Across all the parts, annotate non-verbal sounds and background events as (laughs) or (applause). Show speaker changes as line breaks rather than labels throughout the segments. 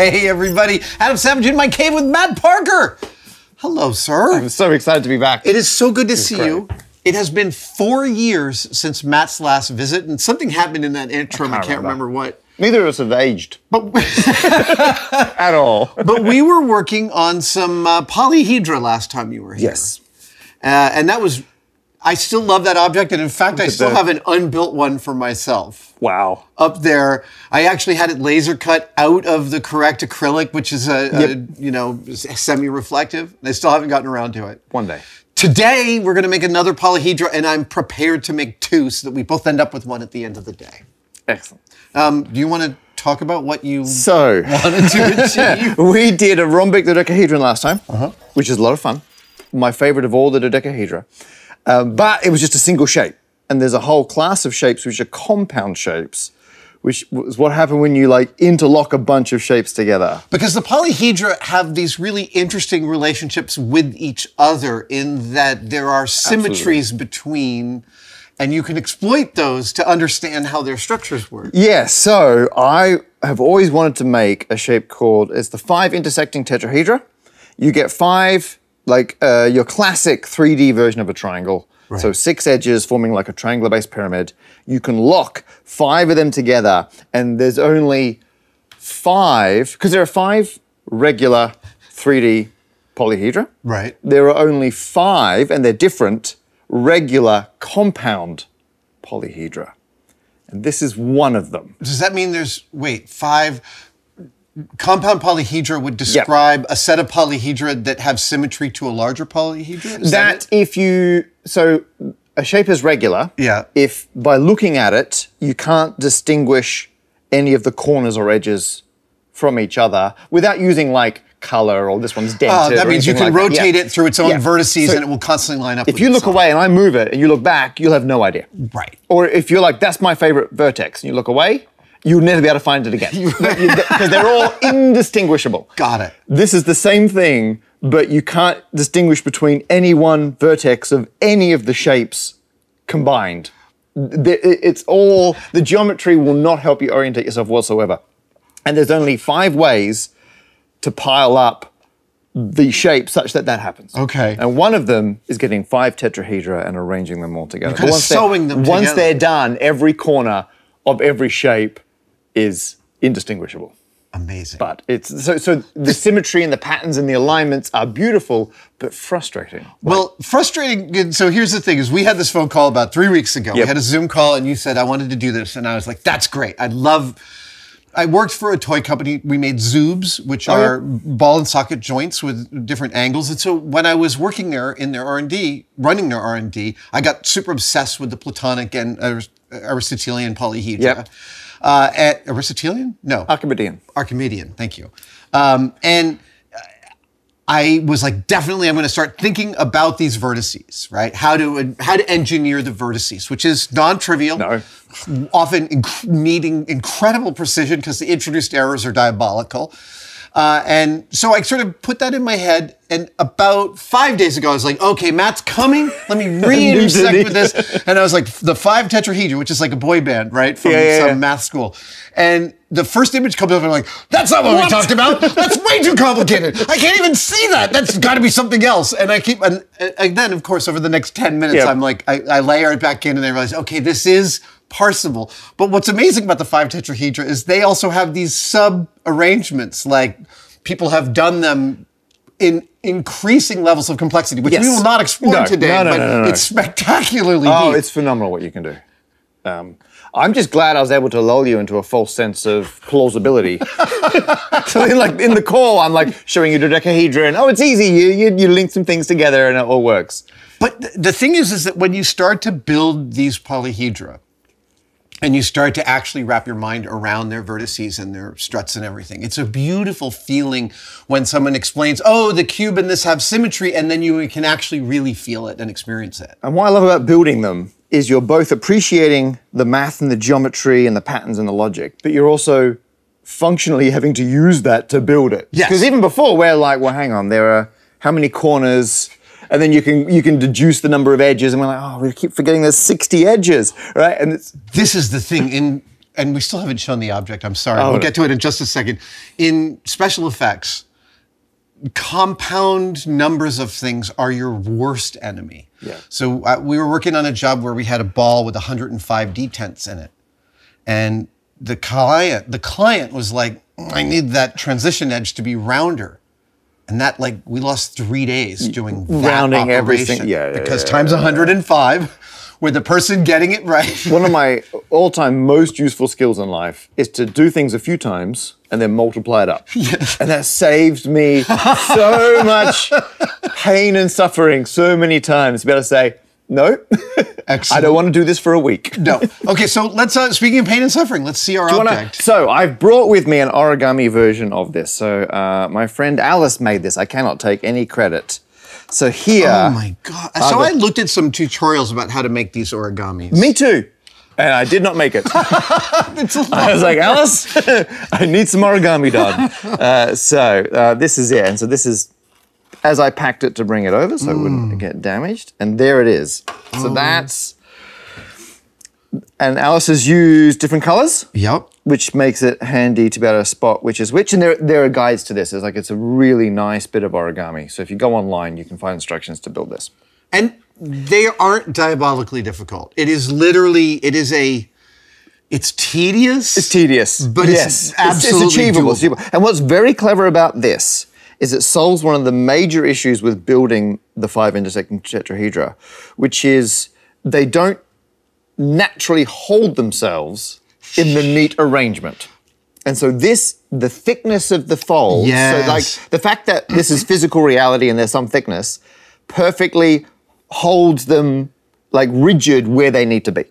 Hey, everybody. Adam Savage in my cave with Matt Parker. Hello, sir.
I'm so excited to be back.
It is so good to see
great.
you. It has been four years since Matt's last visit, and something happened in that interim. I can't,
can't
remember.
remember.
what.
Neither of us have aged
But, (laughs)
at all. (laughs)
but we were working on some uh, polyhedra last time you were here.
Yes.
Uh, and that was, I still love that object. And in fact, I still have an unbuilt one for myself.
Wow.
up there. I actually had it laser cut out of the correct acrylic, which is a, a, you know semi-reflective. I still haven't gotten around to it.
One day.
Today we're going to make another polyhedra, and I'm prepared to make two, so that we both end up with one at the end of the day.
Excellent.
Um, do you want to talk about what you
So,
wanted to (laughs) achieve?
we did a rhombic dodecahedron last time, which is a lot of fun. My favorite of all the dodecahedra. Um, but it was just a single shape. And there's a whole class of shapes which are compound shapes, which is what happened when you like interlock a bunch of shapes together.
Because the polyhedra have these really interesting relationships with each other in that there are symmetries between, and you can exploit those to understand how their structures work.
Yeah, so I have always wanted to make a shape called it's the five intersecting tetrahedra. You get five, like uh, your classic 3D version of a triangle. So six edges forming like a triangular based pyramid. You can lock five of them together, and there's only five, because there are five regular 3D polyhedra.
Right.
There are only five, and they're different, regular compound polyhedra. And this is one of them.
Does that mean there's wait five compound polyhedra would describe a set of polyhedra that have symmetry to a larger polyhedra? Is
that
it?
if you so a shape is regular
Yeah.
if by looking at it you can't distinguish any of the corners or edges from each other without using like color or this one's ah, dented
Oh, that means you can
like that.
rotate
Yeah.
it through its own
Yeah.
vertices
So
and it will constantly line up.
if you look away and I move it and you look back you'll have no idea
right?
or if you're like that's my favorite vertex and you look away you'll never be able to find it again (laughs) because they're all indistinguishable
Got it.
this is the same thing, but you can't distinguish between any one vertex of any of the shapes combined. It's all, the geometry will not help you orientate yourself whatsoever. And there's only five ways to pile up the shape such that that happens.
Okay.
And one of them is getting five tetrahedra and arranging them all together.
kinda
Once
sewing them
Once
together.
they're done, every corner of every shape is indistinguishable.
Amazing.
But it's so so the symmetry and the patterns and the alignments are beautiful, but frustrating.
Well, frustrating. So here's the thing: is we had this phone call about three weeks ago. We had a Zoom call, and you said I wanted to do this, and I was like, "That's great. I love." I worked for a toy company. We made Zoobs, which
Oh, yeah.
are ball and socket joints with different angles. And so when I was working there in their R and D, running their R and D, I got super obsessed with the Platonic and Aristotelian polyhedra.
Yep.
Uh, at Aristotelian? No.
Archimedean.
Archimedean. Thank you. Um, and I was like, definitely, I'm going to start thinking about these vertices, right? How to how to engineer the vertices, which is non-trivial.
No.
Often inc- needing incredible precision because the introduced errors are diabolical. Uh, and so I sort of put that in my head. And about five days ago, I was like, okay, Matt's coming. Let me (laughs) re-intersect with this. And I was like, the five tetrahedra, which is like a boy band, right? From
Yeah, yeah,
some
yeah.
math school. And the first image comes up, and I'm like, that's not what, we talked about. That's way too complicated. I can't even see that. That's got to be something else. And I keep, and, and then, of course, over the next 10 minutes,
Yeah.
I'm like, I, I layer it back in, and I realize, okay, this is parsable. But what's amazing about the five tetrahedra is they also have these sub arrangements. Like people have done them in increasing levels of complexity, which
Yes.
we will not explore
No,
today,
no, no,
but
no, no, no.
it's spectacularly
Oh,
neat.
it's phenomenal what you can do. Um, I'm just glad I was able to lull you into a false sense of plausibility. (laughs) so in, like in the call, I'm like showing you the dodecahedron. Oh, it's easy. You, you you link some things together and it all works.
But th- the thing is, is that when you start to build these polyhedra, and you start to actually wrap your mind around their vertices and their struts and everything. It's a beautiful feeling when someone explains, "Oh, the cube and this have symmetry," and then you can actually really feel it and experience it.
And what I love about building them is you're both appreciating the math and the geometry and the patterns and the logic, but you're also functionally having to use that to build it.
Yes.
Because even before, we're like, well, hang on, there are how many corners? And then you can you can deduce the number of edges, and we're like, oh, we keep forgetting there's 60 edges, right? And it's
This is the thing in and we still haven't shown the object. I'm sorry.
Oh,
we'll
no.
get to it in just a second. In special effects, compound numbers of things are your worst enemy.
Yeah.
So uh, we were working on a job where we had a ball with 105 detents in it, and the client the client was like, "I need that transition edge to be rounder." And that, like, we lost three days doing that
Rounding everything. Yeah, yeah,
because
yeah,
times 105, with the person getting it right. (laughs)
One of my all-time most useful skills in life is to do things a few times and then multiply it up. And that saved me so (laughs) much pain and suffering so many times. To be able to say, no, I don't want to do this for a week.
No. Okay, so let's. Uh, speaking of pain and suffering, let's see our
you wanna-
object.
so I've brought with me an origami version of this. So uh, my friend Alice made this. I cannot take any credit. So here,
oh my god! So
the-
I looked at some tutorials about how to make these origamis.
me too. And I did not make it. (laughs) I was like, Alice, (laughs) I need some origami done. (laughs) Uh, so uh, this is it. And so this is as I packed it to bring it over so it wouldn't mm. get damaged. And there it is. So oh. that's. And Alice has used different colors.
Yep.
which makes it handy to be able to spot which is which. And there, there are guides to this. It's like it's a really nice bit of origami. So if you go online, you can find instructions to build this.
And they aren't diabolically difficult. It is literally. It is a. It's tedious.
It's tedious,
But it's
yes,
absolutely
it's, achievable.
doable.
Achievable. And what's very clever about this is it solves one of the major issues with building the five intersecting tetrahedra, which is they don't naturally hold themselves in the neat arrangement. And so this, the thickness of the fold, so like the fact that this is physical reality and there's some thickness, perfectly holds them like rigid where they need to be.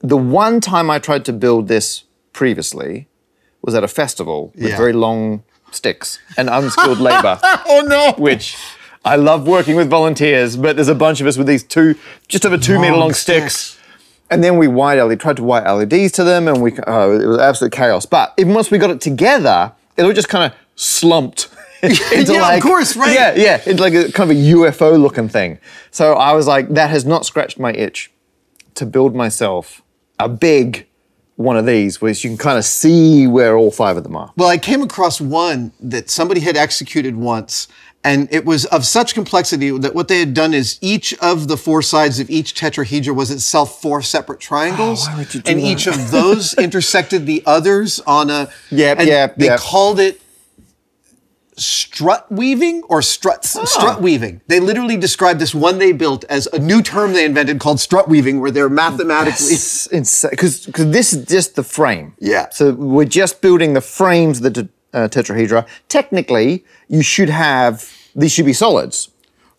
The one time I tried to build this previously was at a festival with
Yeah.
very long sticks and unskilled labor (laughs)
oh no!
which I love working with volunteers, but there's a bunch of us with these two, just over two meter
Long
long sticks.
sticks.
And then we white LED, tried to white LEDs to them, and we oh, it was absolute chaos. But even once we got it together, it all just kind (laughs) of slumped into
Yeah, of course, right.
Yeah, yeah, it's like a kind of a UFO looking thing. So I was like, that has not scratched my itch to build myself a big one of these, where you can kind of see where all five of them are.
Well, I came across one that somebody had executed once, and it was of such complexity that what they had done is each of the four sides of each tetrahedra was itself four separate triangles,
Oh, why would you do
and
that?
each of those intersected the others on a. (laughs)
Yep,
and
yep,
They
yep.
called it strut weaving or struts
Ah.
strut weaving. They literally described this one they built as a new term they invented called strut weaving, where they're mathematically.
It's insane because this is just the frame.
Yeah.
So we're just building the frames of the uh, tetrahedra. Technically, you should have these should be solids,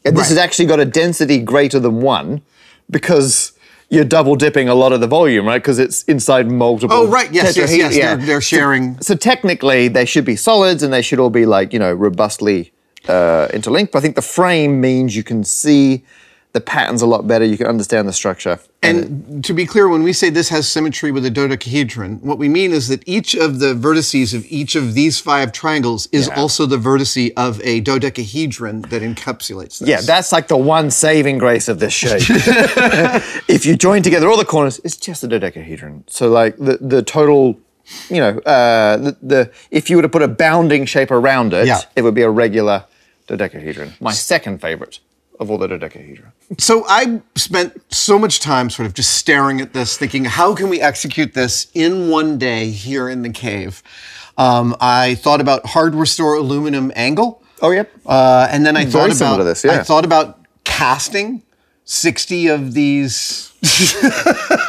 and this
Right.
has actually got a density greater than one because you're double dipping a lot of the volume, right? Because it's inside multiple.
Oh, right. Yes, yes, yes. They're, they're sharing.
So technically, they should be solids, and they should all be like you know robustly uh, interlinked. But I think the frame means you can see the patterns a lot better. You can understand the structure.
And to be clear, when we say this has symmetry with a dodecahedron, what we mean is that each of the vertices of each of these five triangles is
Yeah.
also the vertice of a dodecahedron that encapsulates this.
Yeah, that's like the one saving grace of this shape. (laughs) if you join together all the corners, it's just a dodecahedron. So like the the total, you know, uh, the, the if you were to put a bounding shape around it,
Yeah.
it would be a regular dodecahedron. My second favorite of all the dodecahedra.
So I spent so much time sort of just staring at this, thinking, how can we execute this in one day here in the cave? Um, I thought about hardware store aluminum angle.
Oh, yep.
Uh, and then I thought about
this,
I thought about casting 60 of these (laughs)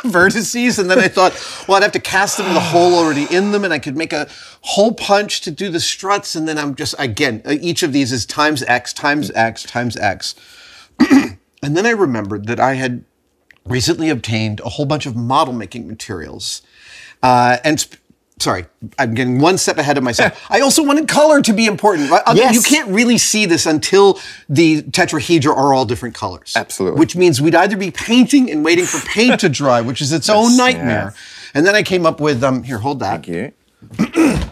vertices and then I thought well I'd have to cast them with a hole already in them and I could make a hole punch to do the struts and then I'm just again uh, each of these is times x times x times x. (clears throat) And then I remembered that I had recently obtained a whole bunch of model making materials uh, and sorry i'm getting one step ahead of myself (laughs) i also wanted color to be important right? Other-
Yes.
you can't really see this until the tetrahedra are all different colors
Absolutely.
which means we'd either be painting and waiting for paint to dry (laughs) which is its own nightmare and then i came up with um here hold that Thank
you. (clears throat)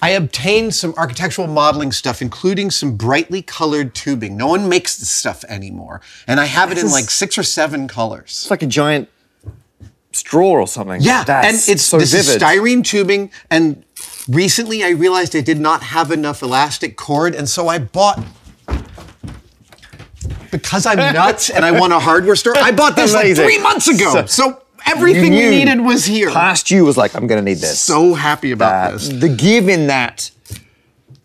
I obtained some architectural modeling stuff, including some brightly colored tubing. No one makes this stuff anymore. And I have it in like six or seven colors.
It's like a giant straw or something.
Yeah,
That's
and it's
so
this is
vivid.
styrene tubing. And recently, I realized I did not have enough elastic cord, and so I bought. Because I'm (laughs) nuts and I want a hardware store, I bought this like three months ago.
So-
So, everything we
You
needed was here.
Past you was like, I'm going to need this.
So happy about
Uh,
this.
the give in that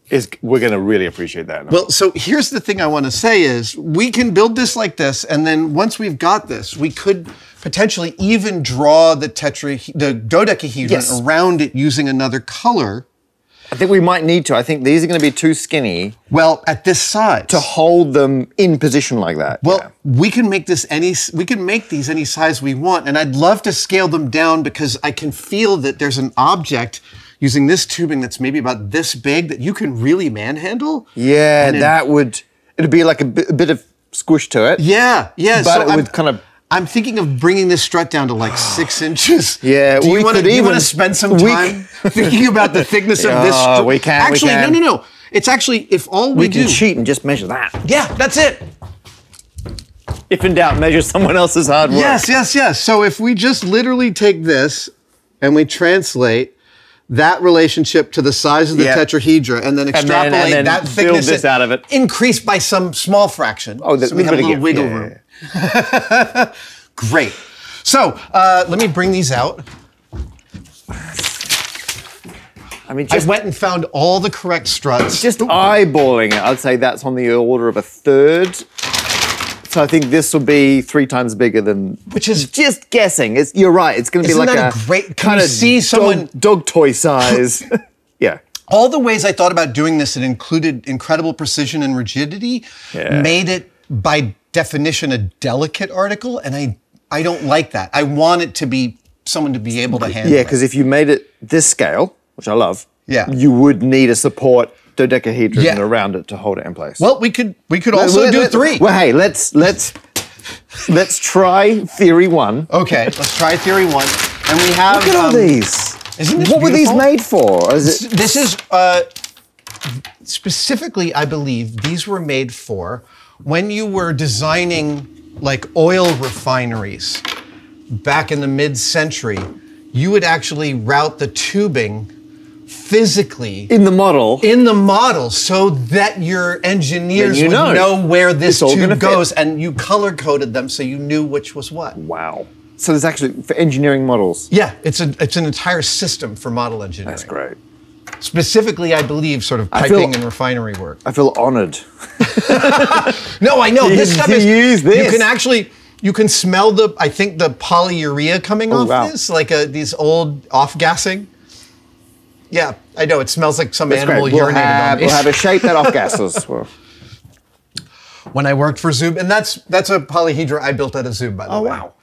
is we're going to really appreciate that.
Well, so here's the thing I want to say is we can build this like this, and then once we've got this, we could potentially even draw the tetra, the dodecahedron
Yes.
around it using another color.
I think we might need to. I think these are going to be too skinny
Well, at this size.
to hold them in position like that.
well,
Yeah.
we can make this any. We can make these any size we want, and I'd love to scale them down because I can feel that there's an object using this tubing that's maybe about this big that you can really manhandle.
yeah, that would. It'd be like a bit, a bit of squish to it.
Yeah, yeah.
But
so
it
I'm,
would kind of-
I'm thinking of bringing this strut down to like six (gasps) inches.
Yeah,
Do you
we
wanna,
could
do
even-
want to spend some
we
time (laughs) thinking about the thickness of this?
Oh, yeah,
strut?
we can, we
Actually,
can.
no, no, no. It's actually if all we,
We can
do.
cheat and just measure that.
Yeah, that's it.
If in doubt, measure someone else's hard work.
Yes, yes, yes. So if we just literally take this and we translate that relationship to the size of the
Yeah.
tetrahedra and then
then-
extrapolate
and then
that thickness
out of it.
increase by some small fraction.
Oh, there's
so we have a little wiggle
yeah,
room.
yeah, (laughs)
Great. So uh, let me bring these out.
I mean,
I
just,
went and found all the correct struts.
just eyeballing it, I'd say that's on the order of a third. So I think this will be three times bigger than.
Which is-
just guessing. It's you're right. It's going to be like
that
a,
a great-
kind of
see someone-
dog, dog toy size. (laughs) yeah.
all the ways I thought about doing this that included incredible precision and rigidity
Yeah.
made it by definition a delicate article, and I I don't like that. I want it to be someone to be able to handle.
Yeah, because if you made it this scale, which I love,
Yeah.
you would need a support dodecahedron
Yeah.
around it to hold it in place.
well, we could we could also
Let-
do
let-
three.
Well, hey, let's let's let's try theory one.
okay, let's try theory one, and we have.
Look at all
um,
these.
isn't this
what were these made for? Is it,
This is uh, specifically, I believe, these were made for when you were designing like oil refineries back in the mid-century. You would actually route the tubing physically
in the model?
in the model so that your engineers
you
would
know.
know, where this
It's all gonna
tube
fit.
goes, and you color coded them so you knew which was what.
wow. So there's actually for engineering models.
Yeah, it's a it's an entire system for model engineering.
That's great.
Specifically, I believe, sort of
I
piping
feel-
and refinery work.
I feel honored. (laughs)
No, I know
You-
this stuff is.
use
You can actually you can smell the I think the polyurea coming off
Oh, wow.
this, like a, these old off gassing. Yeah, I know it smells like some
That's
animal
great. We'll
urinated
have,
on me.
we'll have a shape that off gases. (laughs) Well,
when I worked for Zoob, and that's that's a polyhedra I built out of Zoob, by the
Oh,
way.
wow.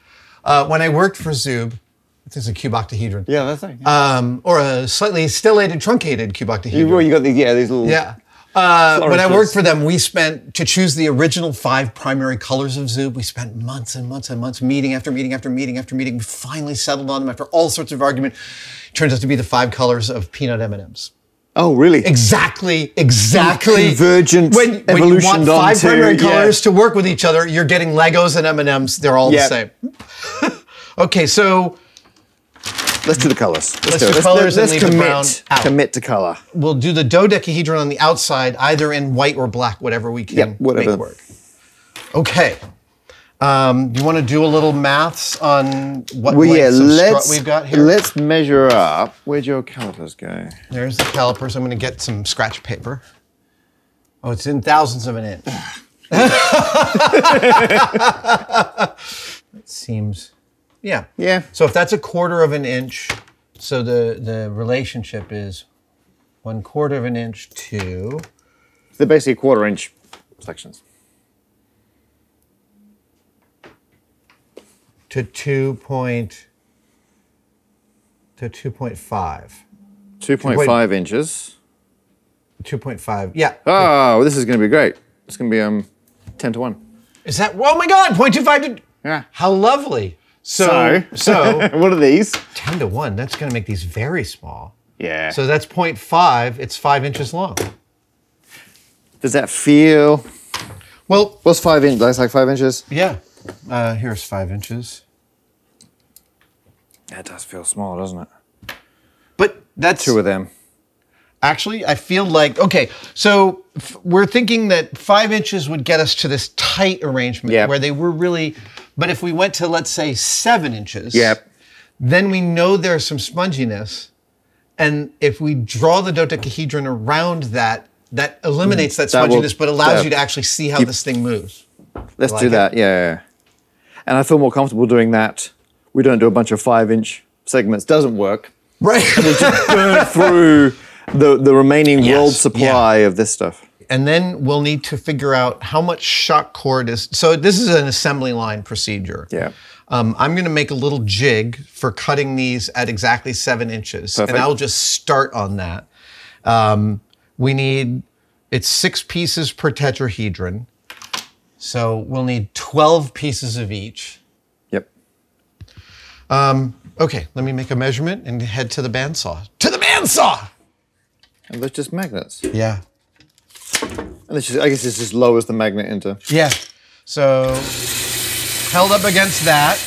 Uh, when I worked for Zoob, this is a cuboctahedron.
yeah, that's it.
Um, or a slightly stellated, truncated cuboctahedron.
you, you got these, yeah, these little.
Yeah. Uh, when I worked for them, we spent to choose the original five primary colors of Zoob. We spent months and months and months, meeting after meeting after meeting after meeting. We finally settled on them after all sorts of argument. Turns out to be the five colors of peanut M and M's.
Oh, really?
Exactly, exactly.
Convergent
When, when you want five
onto-
primary
yeah.
colors to work with each other, you're getting Legos and M and M's. They're all
Yeah.
the same. (laughs) okay, so
Let's do the colors. Let's,
do
it. Let's,
colors and
let's
leave the
commit,
brown out.
commit to color.
we'll do the dodecahedron on the outside, either in white or black, whatever we can
Yep, whatever.
make work. Okay. Um, do you want to do a little maths on what
Well, yeah,
lengths of strut
let's
we've got here?
let's measure up. Where'd your calipers go?
There's the calipers. I'm going to get some scratch paper. Oh, it's in thousandths of an inch. (laughs) it seems, yeah.
Yeah.
So if that's a quarter of an inch, so the, the relationship is one quarter of an inch to
They're basically quarter inch sections.
to two point to two point five.
2.5 inches.
Two point five. Yeah.
Oh, this is going to be great. It's going to be um 10 to 1.
Is that? Oh my God! Point two five to.
Yeah.
How lovely. So
So,
so (laughs)
what are these?
ten to one. That's going to make these very small.
Yeah.
So that's 0.5. It's five inches long.
does that feel?
Well,
What's five inch? That's like five inches.
yeah. Uh, here's five inches.
That does feel small, doesn't it?
But that's
Two of them.
Actually, I feel like okay. So f- we're thinking that five inches would get us to this tight arrangement
Yeah.
where they were really. But if we went to let's say seven inches,
Yep.
then we know there's some sponginess, and if we draw the dodecahedron around that, that eliminates mm, that
That will-
sponginess, but allows
yeah.
you to actually see how this thing moves.
Let's
Like
do that. Yeah, yeah, yeah. And I feel more comfortable doing that. We don't do a bunch of five inch segments. Doesn't work.
Right.
We just burn (laughs) through the, the remaining
Yes,
world supply of this stuff.
And then we'll need to figure out how much shock cord is. So this is an assembly line procedure.
Yeah.
Um, I'm going to make a little jig for cutting these at exactly seven inches,
Perfect.
and I'll just start on that. Um, we need it's six pieces per tetrahedron, so we'll need 12 pieces of each.
Yep.
Okay, let me make a measurement and head to the bandsaw. To the bandsaw.
And they're just magnets.
Yeah.
And this just, I guess this just lowers the magnet into.
Yeah. So held up against that.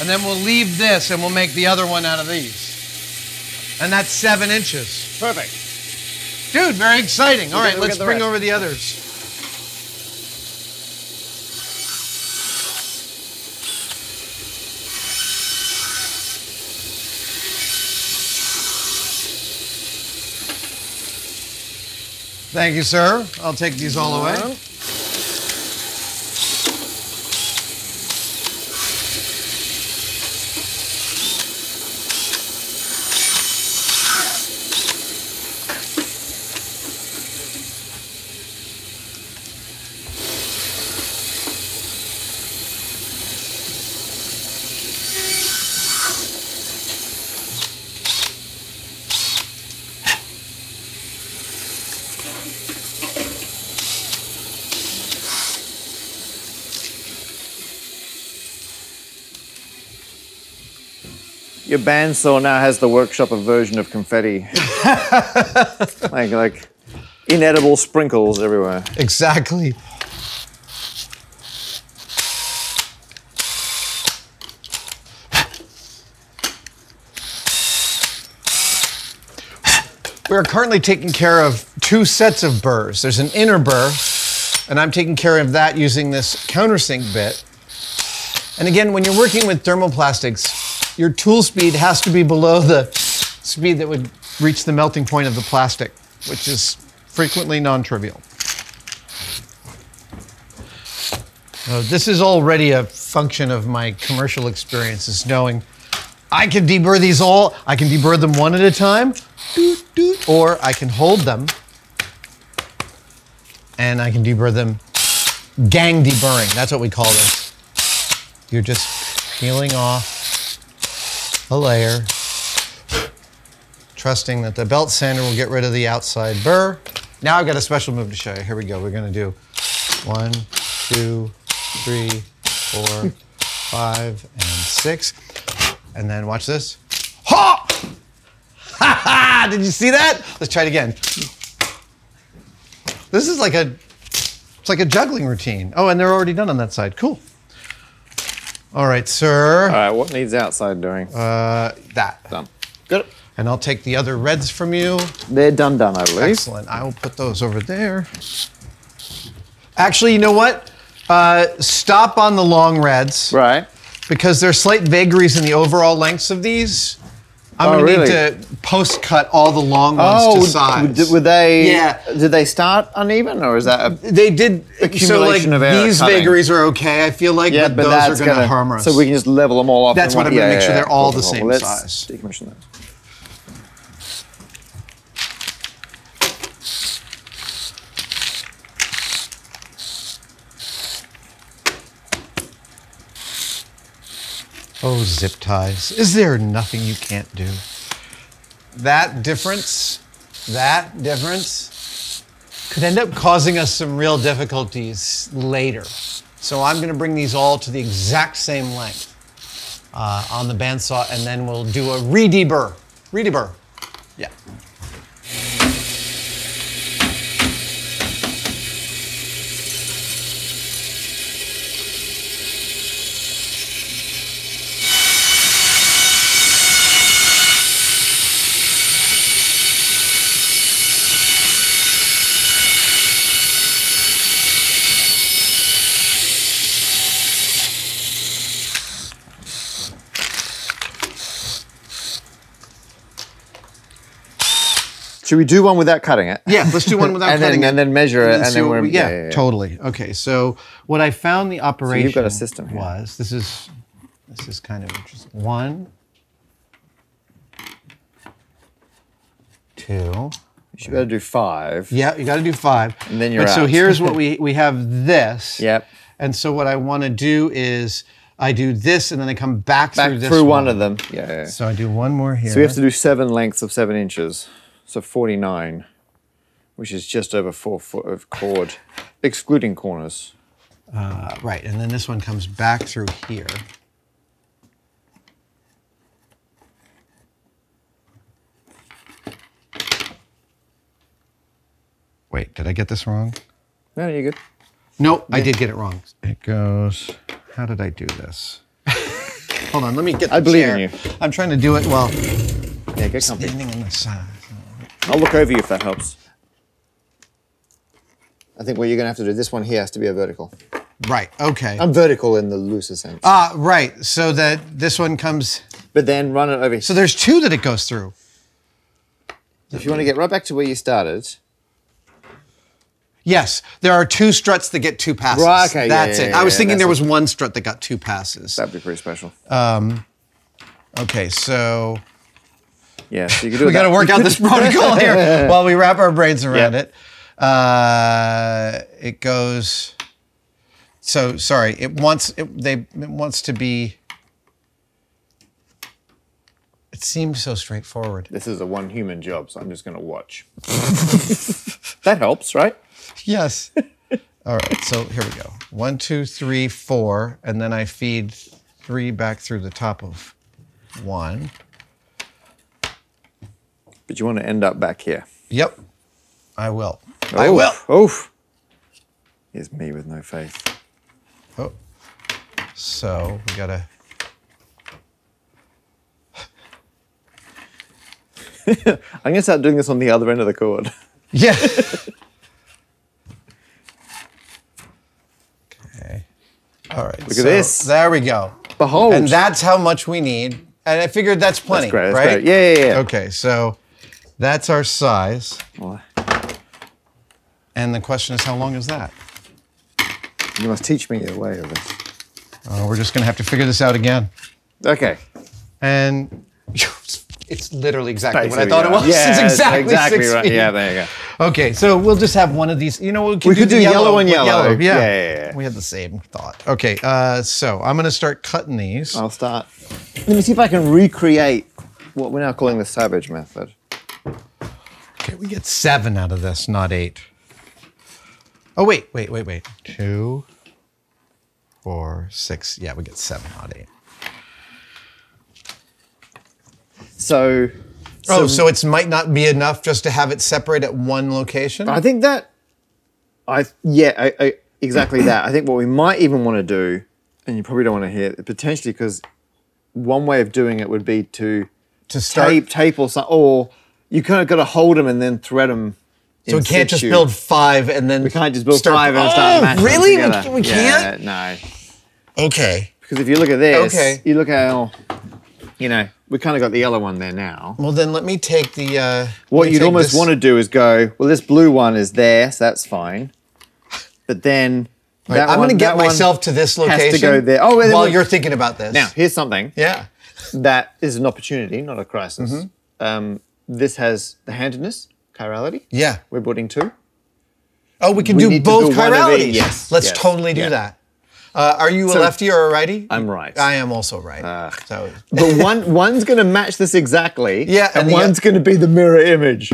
And then we'll leave this and we'll make the other one out of these. And that's seven inches.
Perfect.
Dude, very exciting. All right,
we'll
let's bring
rest.
over the others. Thank you, sir. I'll take these all away.
Bandsaw now has the workshop a version of confetti. (laughs) like like inedible sprinkles everywhere.
Exactly. We're currently taking care of two sets of burrs. There's an inner burr, and I'm taking care of that using this countersink bit. And again, when you're working with thermoplastics, your tool speed has to be below the speed that would reach the melting point of the plastic, which is frequently non-trivial. This is already a function of my commercial experiences, knowing I can deburr these all. I can deburr them one at a time, or I can hold them and I can deburr them gang deburring. That's what we call this. You're just peeling off a layer, trusting that the belt sander will get rid of the outside burr. Now I've got a special move to show you. Here we go. We're going to do one, two, three, four, five, and six. And then watch this. Ha! Ha ha! Did you see that? Let's try it again. This is like a it's like a juggling routine. Oh, and they're already done on that side. Cool. All right, sir.
All right, what needs outside doing?
Uh, that.
done. Good.
And I'll take the other reds from you.
They're done, done, I believe.
Excellent. I will put those over there. Actually, you know what? Uh, stop on the long reds
Right.
because there's slight vagaries in the overall lengths of these. I'm
Oh,
gonna
really?
need to post cut all the long ones
Oh,
to size.
would- were they?
Yeah.
Did they start uneven, or is that a?
They did so like
Accumulation of error
these
cutting.
vagaries are okay. I feel like,
Yeah,
but,
but
those are gonna,
gonna
harm us.
So we can just level them all off.
That's what I'm gonna
yeah,
make sure they're all the same
Let's
size.
Decommission those.
Oh, zip ties. Is there nothing you can't do? That difference, that difference could end up causing us some real difficulties later. So I'm going to bring these all to the exact same length uh, on the bandsaw, and then we'll do a re-deburr. Re-deburr. Yeah.
Should we do one without cutting it?
Yeah, let's do one without (laughs)
and
cutting
then,
it.
And then measure it, and
see
then we're
we- yeah,
yeah, yeah.
totally. Okay, so what I found the operation you've
got a system here.
was this is this is kind of interesting. One, two.
You should be able to do five.
Yeah, you got to do five.
And then you're
but So here's what (laughs) we we have this.
Yep.
And so what I want to do is I do this and then I come back,
Back
through this
through one of them. Yeah, yeah.
So I do one more here.
So we have to do seven lengths of seven inches. So 49, which is just over four foot of cord, excluding corners.
Uh, right, and then this one comes back through here. Wait, did I get this wrong?
No, you're good.
Nope, I did get it wrong. It goes. How did I do this? (laughs) Hold on, let me get. The
I believe
chair.
in you.
I'm trying to do it while
Yeah, get
standing on the side.
I'll look over you if that helps. I think what you're going to have to do, this one here has to be a vertical.
Right. Okay.
I'm vertical in the looser sense.
Ah, right. So that this one comes.
but then run it over.
So there's two that it goes through.
if you want to get right back to where you started,
Yes, there are two struts that get two passes.
Right, okay, yeah,
That's
yeah,
it.
yeah,
I was thinking
that's
there
it.
was one strut that got two passes.
that'd be pretty special.
Um, Okay, so
yeah, so you could (laughs) do
we got to work out this (laughs) protocol here (laughs) while we wrap our brains around
Yep.
it. Uh, it goes. So sorry. It wants it, they it wants to be. It seems so straightforward.
This is a one human job, so I'm just going to watch. that helps, right?
Yes. All right. So here we go. One, two, three, four, and then I feed three back through the top of one.
But you want to end up back here.
Yep. I will. I will.
Oof. Here's me with no faith.
Oh. So we gotta. (laughs)
I'm going to start doing this on the other end of the cord. (laughs)
Yeah. okay. All right. Look
at this.
There we go.
Behold.
And that's how much we need. And I figured that's plenty,
great, that's
right?
great. Yeah, yeah, yeah.
Okay, so that's our size.
Well,
And the question is, how long is that?
you must teach me a way of this.
Oh, we're just gonna have to figure this out again.
Okay.
And (laughs) it's literally exactly what I
Basically,
thought it was. (laughs)
Yeah,
it's exactly,
exactly right.
feet.
Yeah, there you go.
Okay, so we'll just have one of these. You know, we could,
We
do,
could do yellow and
with
yellow.
Yeah.
Yeah, yeah, yeah.
we had the same thought. Okay, uh, so I'm gonna start cutting these.
I'll start. Let me see if I can recreate what we're now calling the savage method.
Okay, we get seven out of this, not eight. Oh wait, wait, wait, wait. Two, four, six. Yeah, we get seven, not eight.
So,
oh, so it might not be enough just to have it separate at one location.
I think that I yeah I, I, exactly that. I think what we might even want to do, and you probably don't want to hear it, potentially because one way of doing it would be to
to start,
tape tape or something, or you kind of got to hold them and then thread them.
so we can't just build five and then
We can't just build
start-
five and
oh,
start matching
Really? We,
together.
we
Yeah,
can't.
no.
Okay.
Because if you look at this,
Okay.
you look at how, you know, we kind of got the yellow one there now.
Well, then let me take the. Uh,
What you'd almost want to do is go, well, this blue one is there, so that's fine. But then that
I'm going to get myself to this
has
location.
to go there. Oh,
while you're thinking about this.
Now, here's something
Yeah.
that is an opportunity, not a crisis.
Mm-hmm.
Um, this has the handedness, chirality.
Yeah.
We're putting two.
Oh, we can
We
do both
do
chiralities.
Yes,
Let's
yes,
totally do
yeah.
that. Uh, are you a lefty or a righty?
I'm right.
I am also right. so
But one (laughs) one's going to match this exactly.
Yeah,
and,
and
one's going to be the mirror image,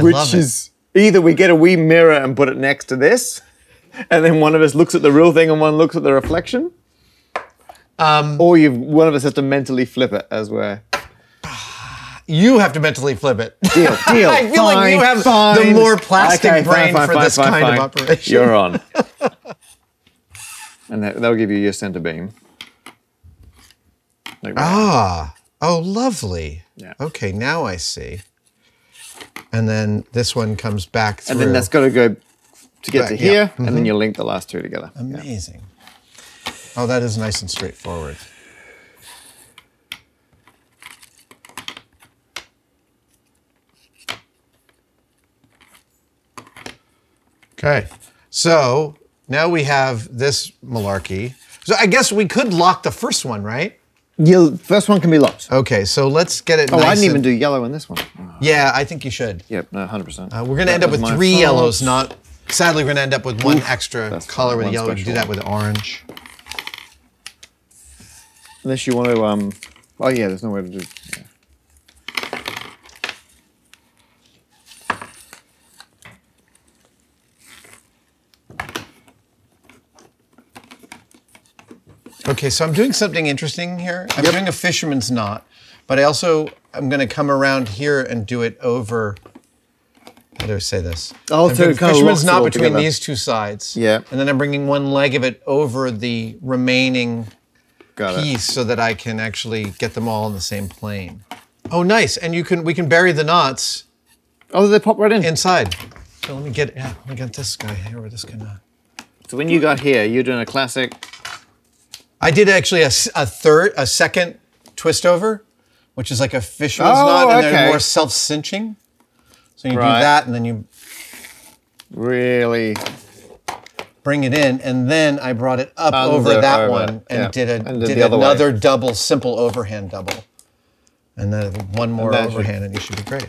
which
love it.
is either we get a wee mirror and put it next to this, (laughs) and then one of us looks at the real thing and one looks at the reflection.
Um,
or you one of us has to mentally flip it as we're
you have to mentally flip it.
deal, (laughs) deal.
I feel like you
fine,
have the more plastic
Okay,
brain
fine,
for
fine,
this
fine,
kind of operation.
You're on. (laughs) and that, they'll give you your center beam. Like.
Ah, oh, lovely.
Yeah.
Okay, now I see. And then this one comes back through.
and then that's got to go to get
Back,
to
yeah.
here, and then you link the last two together. Yeah.
amazing. Oh, that is nice and straightforward. Okay. So now we have this malarkey. So I guess we could lock the first one, right?
You first one can be locked.
Okay, so let's get it.
Oh, I
nice
didn't even do yellow in this one.
Yeah, I think you should.
Yep, no, hundred percent.
Uh, we're going to end up with three yellows, not. Sadly, we're going to end up with one extra color with yellow. We do that with orange.
Unless you want to. Um. Oh yeah, there's no way to do. Yeah.
Okay, so I'm doing something interesting here. I'm doing a fisherman's knot, but I also I'm going to come around here and do it over. How do I say this?
Oh, so it kinda
fisherman's knot between
together.
these two sides.
Yeah.
and then I'm bringing one leg of it over the remaining
Got it.
piece so that I can actually get them all in the same plane. Oh, nice! And you can we can bury the knots
Oh, they pop right in.
inside. So let me get yeah, let me get this guy here with this kind of.
So when you got here, you're doing a classic.
I did actually a, a third, a second twist over, which is like a fisherman's
Oh,
knot, and they're more self cinching. So you
Right.
do that, and then you
Really.
bring it in, and then I brought it up
Under,
over that
over,
one and
yeah.
did a
And did
did
the other way.
another double, simple overhand double, and then one more
should-
overhand, and you should be great.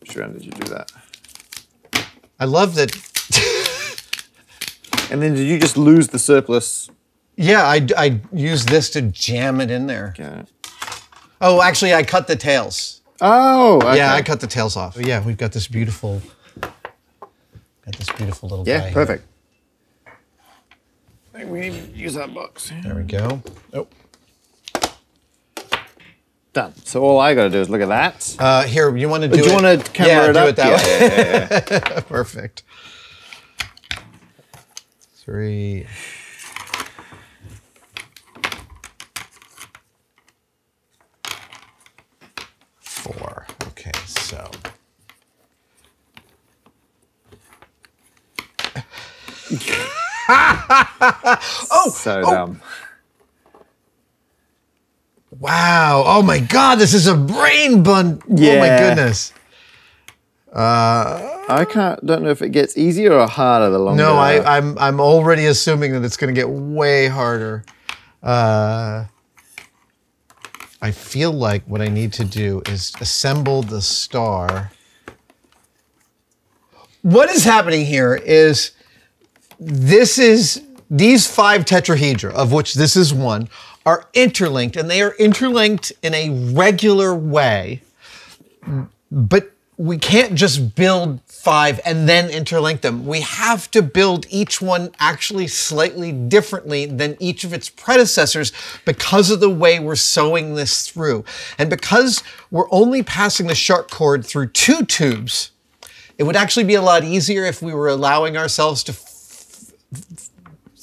Which round did you do that?
I love that.
And then did you just lose the surplus?
Yeah, I, I used this to jam it in there.
Yeah.
Oh, actually, I cut the tails.
Oh. Okay.
Yeah, I cut the tails off. Yeah, we've got this beautiful, got this beautiful little guy.
Yeah.
here.
Perfect. I think we need to use that box.
There we go. Oh.
Done. So all I got to do is look at that.
Uh, here, you want to do,
do you
it?
want to camera
yeah,
it
do
up?
it that way.
yeah, yeah, yeah, yeah. (laughs)
Perfect. Three. Four. Okay, so. (laughs) oh,
so
oh,
dumb.
wow. Oh my God, this is a brain bun. Oh my
Yeah.
goodness.
I can't. Don't know if it gets easier or harder the longer.
No, I, I'm I'm already assuming that it's going to get way harder. Uh, I feel like what I need to do is assemble the star. What is happening here is this is these five tetrahedra, of which this is one, are interlinked, and they are interlinked in a regular way but we can't just build five and then interlink them. We have to build each one actually slightly differently than each of its predecessors because of the way we're sewing this through. And because we're only passing the shock cord through two tubes, it would actually be a lot easier if we were allowing ourselves to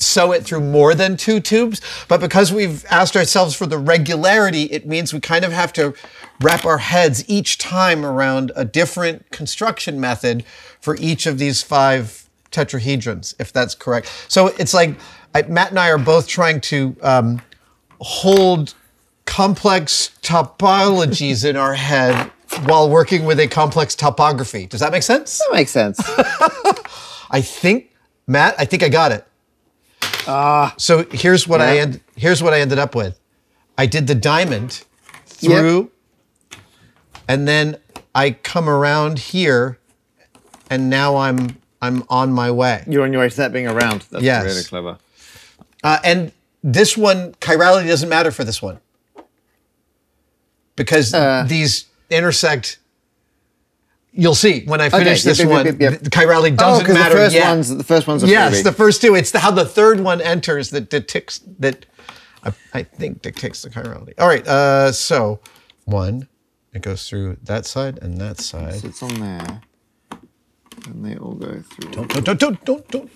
sew it through more than two tubes. But because we've asked ourselves for the regularity, it means we kind of have to wrap our heads each time around a different construction method for each of these five tetrahedrons, if that's correct. So it's like I, Matt and I are both trying to um, hold complex topologies in our head while working with a complex topography. Does that make sense?
That makes sense. (laughs)
I think, Matt, I think I got it. So here's what I end, here's what I ended up with. I did the diamond through, and then I come around here, and now I'm I'm on my way.
You're on your way to that being around. That's
Yes.
really clever.
Uh, and this one, chirality doesn't matter for this one because
Uh.
these intersect. You'll see when I finish
yep,
this
yep, yep,
one.
yep, yep.
The chirality
Oh,
doesn't
the
matter
first
yet.
ones, the first ones are
Yes,
freebie.
the first two. It's the, how the third one enters that dictates that. I, I think dictates the chirality. All right. Uh, so one, it goes through that side and that side.
It's on there, and they all go through.
Don't don't don't don't don't.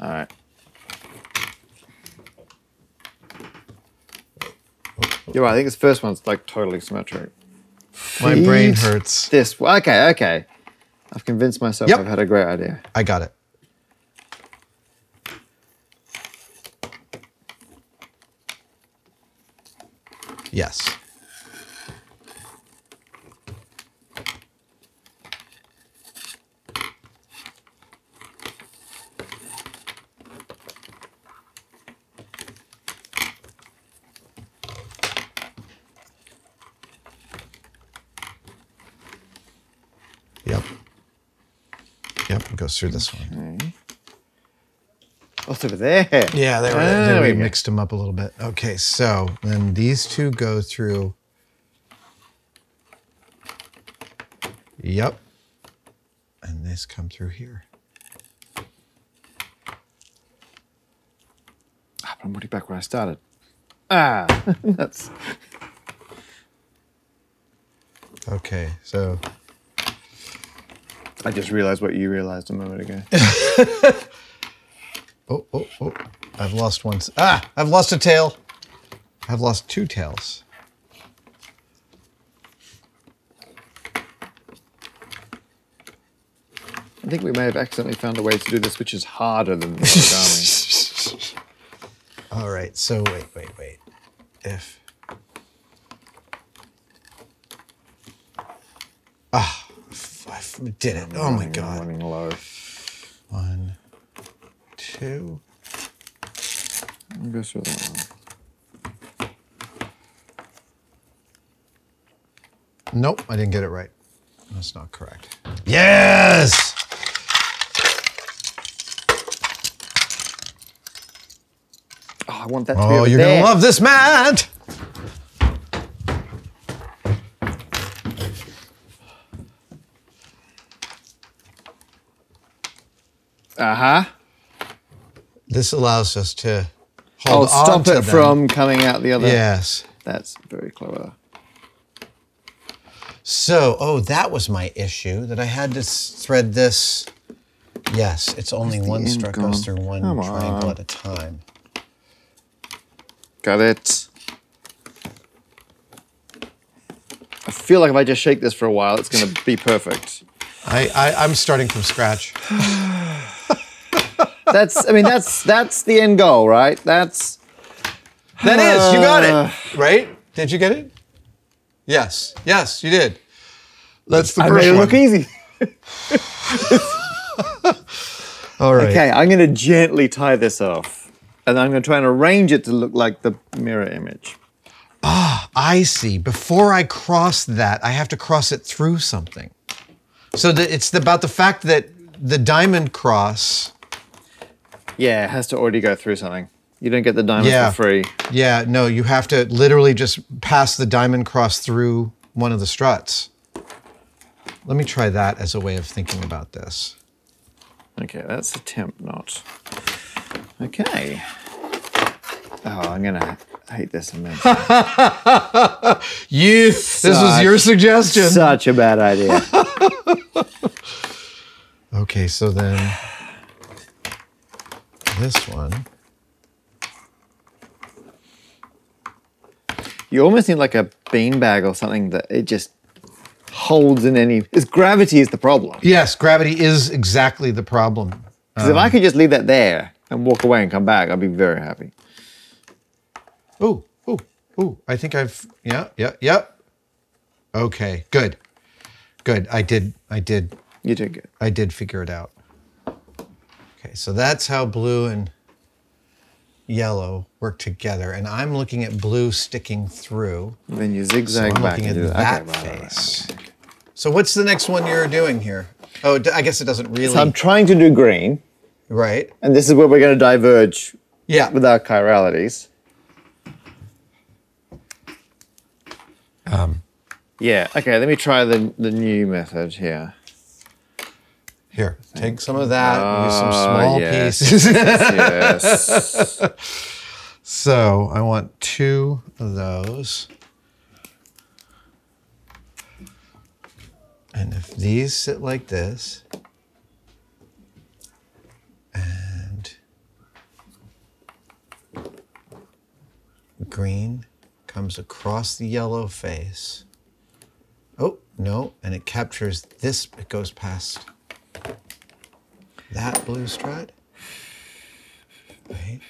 All right. You're right. I think this first one's like totally symmetric.
My brain hurts.
This. Okay. Okay. I've convinced myself
Yep.
I've had a great idea.
I got it. Yes. Yep. Yep, it goes through this one.
Oh, over there.
Yeah, they were.
There we
we mixed them up a little bit. Okay, so then these two go through. Yep. And this come through here.
Ah, but I'm already back where I started. Ah, (laughs) that's
Okay, so
I just realized what you realized a moment ago. (laughs)
oh oh oh, I've lost one. Ah, I've lost a tail. I've lost two tails.
I think we may have accidentally found a way to do this which is harder than the origami. (laughs)
All right, so wait, wait, wait. If ah, f- I f- did it! Oh my god!
Running low.
One, two.
I'll go through that one.
Nope, I didn't get it right. That's not correct. Yes!
Oh, I want that to be
Oh, you're
there.
gonna love this Matt!
Uh huh.
This allows us to
I'll
hold
stop
on to
it
them.
from coming out the other.
Yes.
That's very clever.
So, oh, that was my issue that I had to thread this. Yes, it's only one strut goes through one
Come
triangle
on.
at a time.
Got it. I feel like if I just shake this for a while, it's going to be perfect.
I, I I'm starting from scratch. (sighs) (laughs)
That's, I mean, that's that's the end goal, right? That's
That is, you got it, (sighs) right? Did you get it? Yes, yes, you did. That's the
I
first
made it
one.
look easy. (laughs) (laughs)
All right.
Okay, I'm going to gently tie this off, and I'm going to try and arrange it to look like the mirror image.
Ah, I see. Before I cross that, I have to cross it through something. So that it's about the fact that the diamond cross.
Yeah, it has to already go through something. You don't get the diamond
Yeah.
for free.
Yeah, no, you have to literally just pass the diamond cross through one of the struts. Let me try that as a way of thinking about this.
Okay, that's the temp knot. Okay. Oh, I'm gonna hate this immensely. (laughs)
You, this was your suggestion.
Such a bad idea. (laughs)
Okay, so then this one.
You almost need like a beanbag or something that it just holds in any. Because gravity is the problem.
Yes, gravity is exactly the problem.
Because if I um, could just leave that there and walk away and come back, I'd be very happy.
Oh, oh, oh! I think I've yeah, yeah, yep. Okay, good. Good. I did I did
You did good.
I did figure it out. Okay, so that's how blue and yellow work together. And I'm looking at blue sticking through.
Then you
So
zigzag
I'm
back
looking
and
at
do
that
Okay, right, right, right.
face. So what's the next one you're doing here? Oh, d- I guess it doesn't really.
So I'm trying to do green,
right.
and this is where we're going to diverge
Yeah.
with our chiralities.
Um,
Yeah. Okay. Let me try the the new method here.
Here, take some of that. use some
Ah,
small
yes.
pieces.
yes. (laughs)
so I want two of those. And if these sit like this, and green comes across the yellow face. Oh, no, and it captures this, it goes past that blue strut. Wait.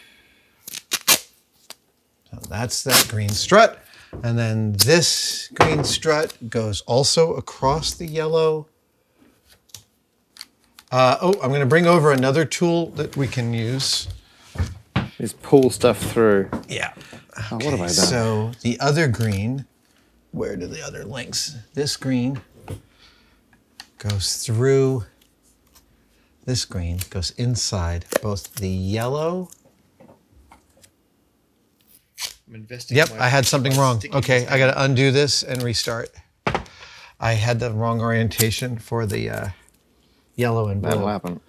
So that's that green strut. And then this green strut goes also across the yellow. Uh, oh, I'm going to bring over another tool that we can use.
Just pull stuff through.
Yeah.
Oh, what have I done?
So the other green, where do the other links? This green goes through this green, goes inside both the yellow.
I'm investing.
Yep, I had something wrong. Okay, I got to undo this and restart. I had the wrong orientation for the uh, yellow and blue.
That'll happen.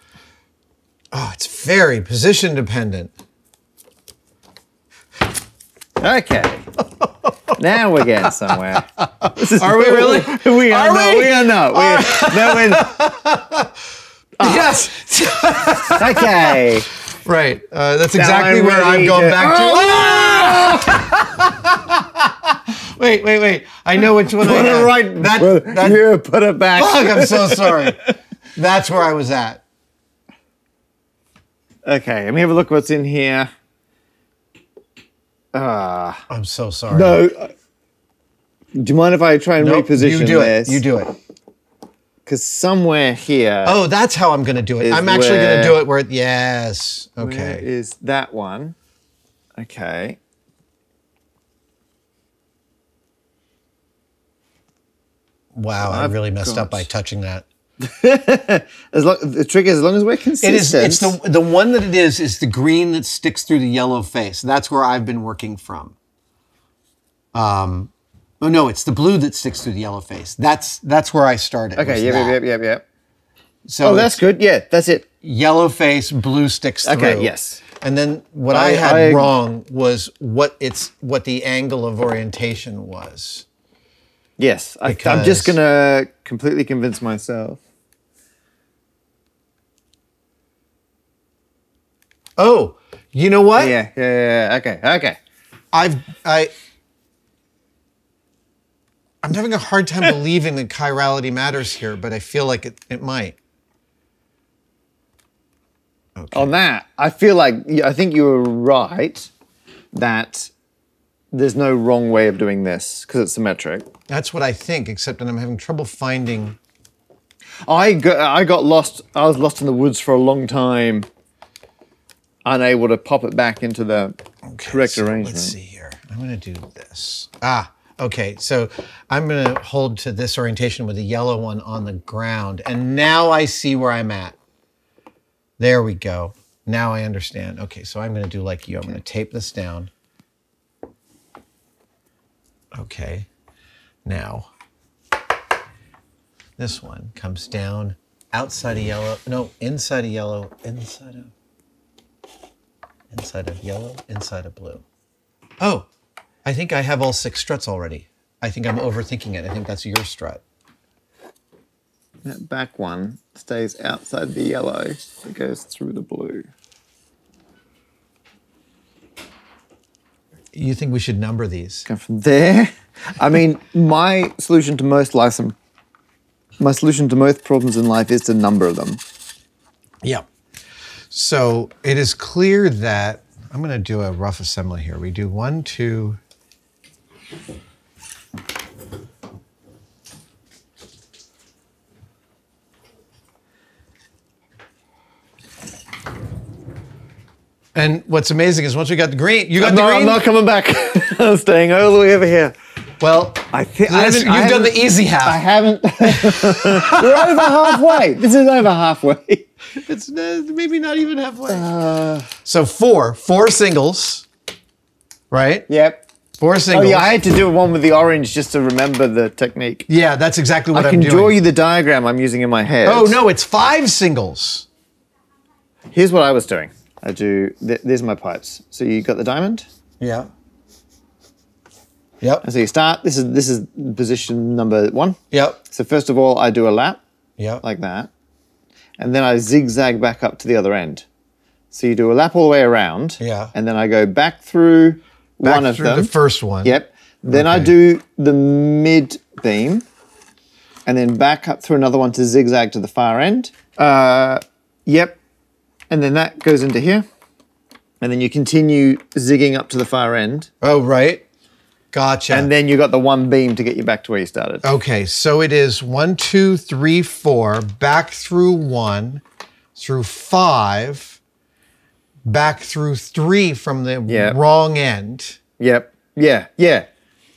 Oh, it's very position dependent.
Okay. (laughs) now we're getting somewhere. (laughs) This is-
Are we really? (laughs)
we are,
Are
not.
we?
We are not. We are, no, we're,
Yes. (laughs)
okay.
Right. Uh, that's
Now
exactly
I'm
where I'm
ready
going
to-
back to. (laughs) wait, wait, wait. I know which one I
Put it
had.
right.
That,
put,
that,
you put it back.
fuck, I'm so (laughs) sorry. That's where I was at.
Okay, let me have a look what's in here. Ah,
I'm so sorry.
no. uh, Do you mind if I try and
Nope,
reposition
you do
this?
it. You do it.
Because somewhere here
Oh, that's how I'm going to do it. I'm actually going to do it where it, yes. Okay.
is that one? Okay.
Wow, I
I've
really messed up by touching that. (laughs)
As long, the trick is, as long as we're
It
consistent.
is. It's the the one that it is is the green that sticks through the yellow face. That's where I've been working from. Um, oh no, it's the blue that sticks through the yellow face. That's that's where I started.
Okay, yep,
that.
yep, yep, yep, yep.
So
Oh, that's good. Yeah, that's it.
Yellow face, blue sticks through.
Okay, yes.
And then what I,
I-
had
I-
wrong was what it's what the angle of orientation was.
Yes, I, I'm just gonna completely convince myself.
Oh, you know what?
Yeah, yeah, yeah. yeah. Okay, okay.
I've I I'm having a hard time believing that chirality matters here, but I feel like it, it might.
On that, I feel like I think you were right that there's no wrong way of doing this because it's symmetric.
That's what I think, except that I'm having trouble finding.
I got I got lost. I was lost in the woods for a long time, unable to pop it back into the correct
so
arrangement.
Let's see here. I'm going to do this. Ah, okay. So I'm going to hold to this orientation with the yellow one on the ground, and now I see where I'm at. There we go. Now I understand. Okay, so I'm going to do like you. I'm going to tape this down. Okay. Now, this one comes down outside of yellow. No, inside of yellow, inside of inside of yellow, inside of blue. Oh, I think I have all six struts already. I think I'm overthinking it. I think that's your strut.
That back one stays outside the yellow. It goes through the blue.
You think we should number these?
Go from there. I mean, my solution to most life, my solution to most problems in life is to number them.
Yeah. So it is clear that I'm going to do a rough assembly here. We do one, two. And what's amazing is once we got the green, you got
I'm
the
not,
green.
I'm not coming back. (laughs) I'm staying all the way over here.
well,
I think
you've done the easy half.
I haven't. (laughs) We're over halfway. This is over halfway.
It's uh, maybe not even halfway. so four, four singles, right?
Yep.
Four singles.
Oh yeah, I had to do one with the orange just to remember the technique.
Yeah, that's exactly what
I
am
can
doing.
draw you the diagram I'm using in my head.
Oh no, it's five singles.
Here's what I was doing. I do. Th- there's my pipes. So you got the diamond.
Yeah. Yep.
And so you start. This is this is position number one.
Yep.
So first of all, I do a lap
Yep.
like that, and then I zigzag back up to the other end. So you do a lap all the way around.
Yeah.
And then I go back through
Back
one of them.
the first one.
Yep. Then I do the mid beam, and then back up through another one to zigzag to the far end. Uh, yep. And then that goes into here, and then you continue zigging up to the far end,
Oh right. Gotcha.
and then you got the one beam to get you back to where you started.
okay, so it is one, two, three, four, back through one, through five, back through three from the
Yep.
wrong end.
Yep. Yeah. Yeah.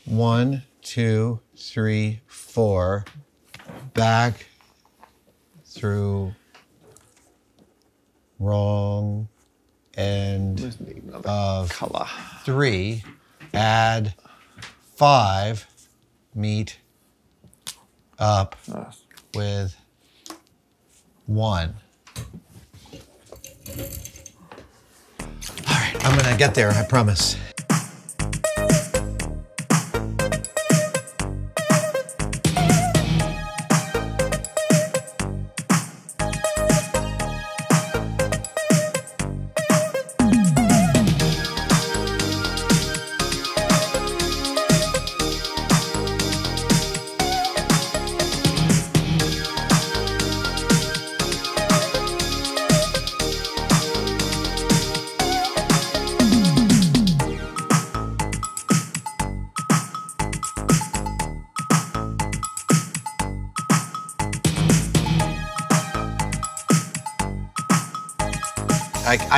One, two, three, four, back through wrong end of
Color.
three, add five, meet up with one. I'm gonna get there, I promise.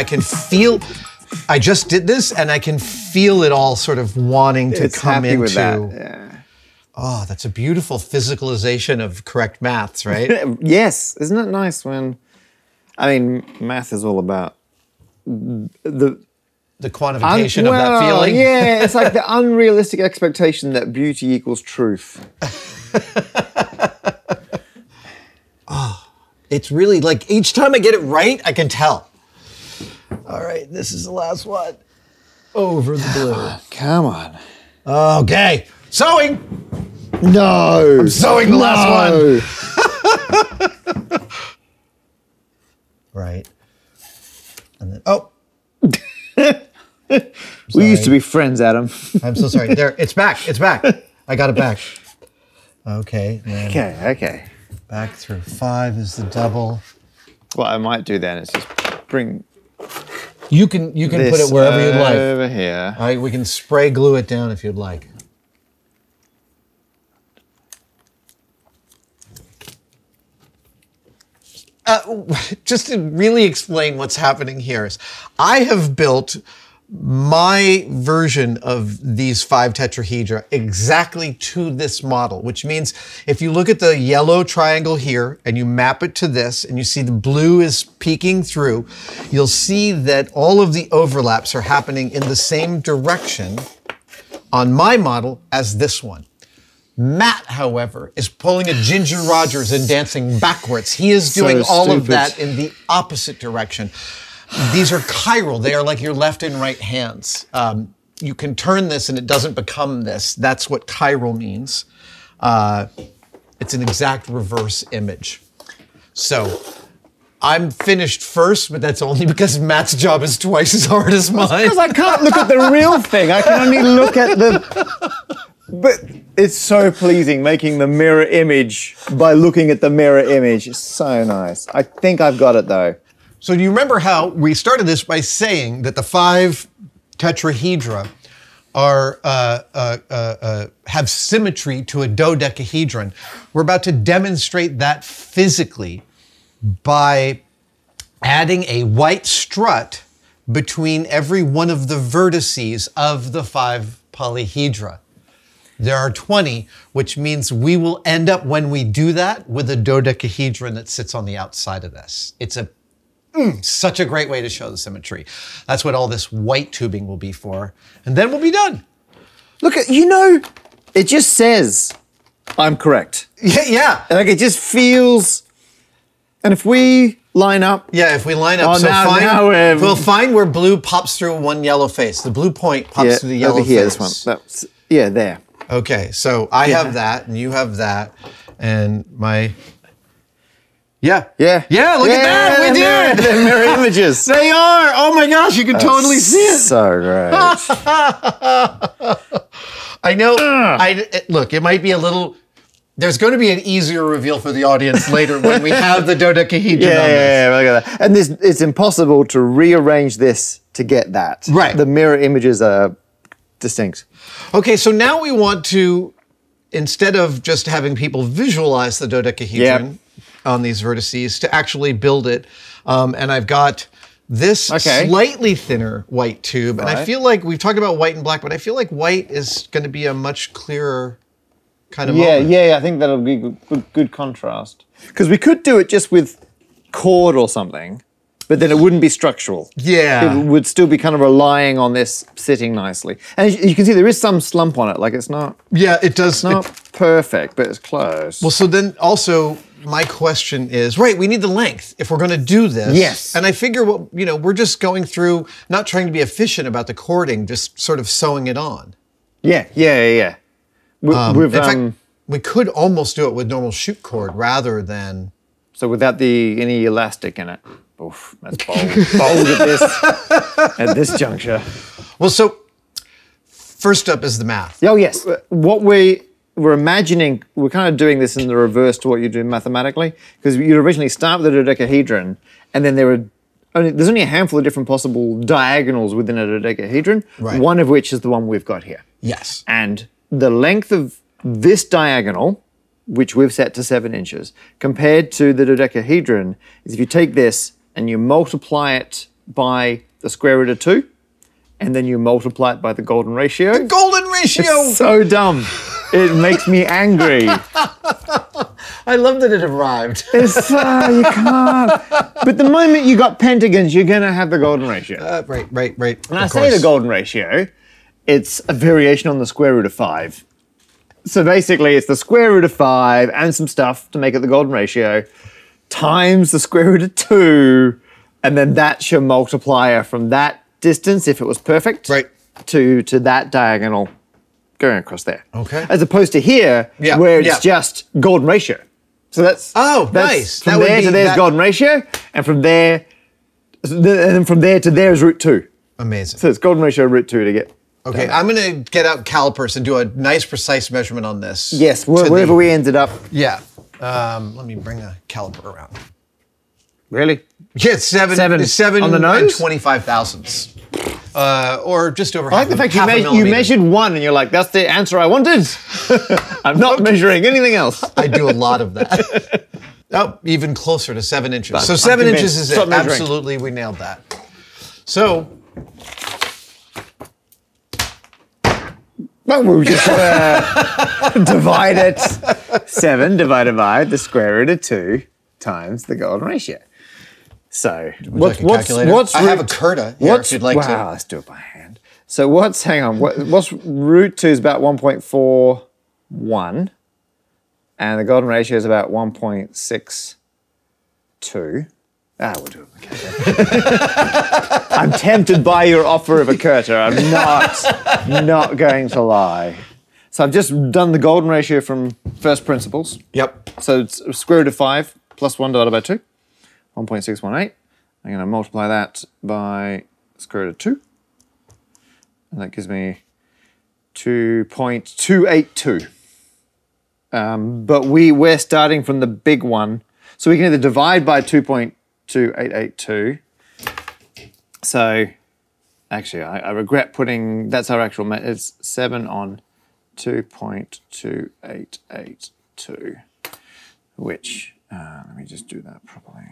I, can feel. I just did this, and I can feel it all sort of wanting to
It's
come
happy
into.
with that. Yeah.
Oh, that's a beautiful physicalization of correct maths, right? (laughs)
Yes, isn't it nice when? I mean, math is all about the
the quantification of that feeling.
Yeah, it's like the (laughs) unrealistic expectation that beauty equals truth. (laughs)
Oh, it's really like each time I get it right, I can tell. All right, this is the last one. Over the blue. (sighs)
Come on.
Okay, sewing.
No.
I'm sewing the last
one. (laughs)
Right. And then oh, (laughs)
We used to be friends, Adam. (laughs)
I'm so sorry. There, it's back. It's back. I got it back. Okay.
Okay, okay.
Back through five is the double.
What I might do then is just bring
You can you can
this
put it wherever you'd like.
over here.
All right, we can spray glue it down if you'd like. Uh, (laughs) just to really explain what's happening here is I have built my version of these five tetrahedra exactly to this model, which means if you look at the yellow triangle here and you map it to this and you see the blue is peeking through, you'll see that all of the overlaps are happening in the same direction on my model as this one. Matt, however, is pulling a Ginger Rogers and dancing backwards. He is doing
So
all of that in the opposite direction. These are chiral. They are like your left and right hands. Um, you can turn this and it doesn't become this. That's what chiral means. Uh, it's an exact reverse image. So I'm finished first, but that's only because Matt's job is twice as hard as mine.
Because I can't look at the real thing. I can only look at the. But it's so pleasing making the mirror image by looking at the mirror image. It's so nice. I think I've got it though.
So do you remember how we started this by saying that the five tetrahedra are uh, uh, uh, uh, have symmetry to a dodecahedron? We're about to demonstrate that physically by adding a white strut between every one of the vertices of the five polyhedra. There are 20, which means we will end up when we do that with a dodecahedron that sits on the outside of this. It's a mm, such a great way to show the symmetry. That's what all this white tubing will be for. And then we'll be done.
Look at you know, it just says I'm correct.
Yeah, yeah.
Like it just feels. And if we line up,
Yeah, if we line up,
Oh,
so
now-
find,
now we're-
we'll find where blue pops through one yellow face. The blue point pops
yeah,
through the yellow
over here,
face.
this one. That's yeah, there.
Okay, so I
Yeah.
have that, and you have that, and my. Yeah.
Yeah.
Yeah, look at that. We
they're
did
mirror- They're mirror images. (laughs)
They are. Oh my gosh, you can totally see it.
So great. (laughs)
I know. I look. It might be a little. There's going to be an easier reveal for the audience later when we have the dodecahedron (laughs)
Yeah,
on this.
yeah, yeah, look at that. And this, it's impossible to rearrange this to get that.
Right.
The mirror images are distinct.
Okay, so now we want to, instead of just having people visualize the dodecahedron on these vertices, to actually build it. Um, and I've got this
Okay.
slightly thinner white tube, and I feel like we've talked about white and black, but I feel like white is going to be a much clearer kind of
Yeah,
moment.
yeah, I think that'll be good, good, good contrast. Because we could do it just with cord or something, but then it wouldn't be structural.
Yeah.
It would still be kind of relying on this sitting nicely. And you can see there is some slump on it. Like it's not
Yeah, it does.
not
it-
perfect, but it's close.
well, so then also my question is, right, we need the length if we're going to do this.
Yes.
And I figure what, you know, we're just going through, not trying to be efficient about the cording, just sort of sewing it on.
yeah, yeah, yeah, yeah. We, with,
In
um,
fact, we could almost do it with normal shoot cord rather than.
so without the any elastic in it. Oof, that's bold. bold at this at this juncture.
Well, so first up is the math.
Oh yes. What we we're imagining, we're kind of doing this in the reverse to what you do mathematically, because you originally start with a dodecahedron, and then there are only there's only a handful of different possible diagonals within a dodecahedron.
Right.
One of which is the one we've got here.
Yes.
And the length of this diagonal, which we've set to seven inches, compared to the dodecahedron, is if you take this and you multiply it by the square root of two, and then you multiply it by the golden ratio.
The golden ratio.
It's So dumb. (laughs) It makes me angry. (laughs)
I love that it arrived. (laughs)
It's uh, you can't. But the moment you got pentagons, you're gonna have the golden ratio.
Uh, right, right, right.
When I say the golden ratio, it's a variation on the square root of five. So basically, it's the square root of five and some stuff to make it the golden ratio, times the square root of two, and then that's your multiplier from that distance, if it was perfect,
Right.
to to that diagonal going across there.
Okay.
As opposed to here,
Yeah,
where it's
yeah.
just golden ratio. So that's
Oh,
that's
nice.
From
That
there to there's
that-
golden ratio, and from there, and then from there to there is root two.
Amazing.
So it's golden ratio root two to get.
Okay, I'm going to get out calipers and do a nice, precise measurement on this.
Yes,
to
wh-
the-
wherever we ended up.
Yeah. Um, let me bring a caliper around.
Really?
Yeah, it's seven,
Seven
seven
on the
and 25 thousandths. Uh, or just over
I like
half,
the fact you, me- you measured one and you're like, that's the answer I wanted. (laughs) I'm not measuring anything else.
I do a lot of that. (laughs) oh, even closer to seven inches. so seven inches is
Stop
it.
measuring.
Absolutely, we nailed that. So
Well, we just uh, (laughs) divide it. Seven divided by the square root of two times the golden ratio. So
like a calculator? I have a Curta here, if you'd like to.
wow, let's do it by hand. So what's hang on? What, what's root two is about one point four one, and the golden ratio is about one point six two. Ah, we'll do it. Okay. (laughs) I'm tempted by your offer of a Curta. I'm not not going to lie. So I've just done the golden ratio from first principles.
yep.
So it's square root of 5 plus 1 divided by 2, 1.618. I'm going to multiply that by square root of 2. And that gives me 2.282. Um, but we, we're starting from the big one. So we can either divide by 2.2882. So actually, I, I regret putting, that's our actual, it's 7 on 2.2882, which, uh, let me just do that properly.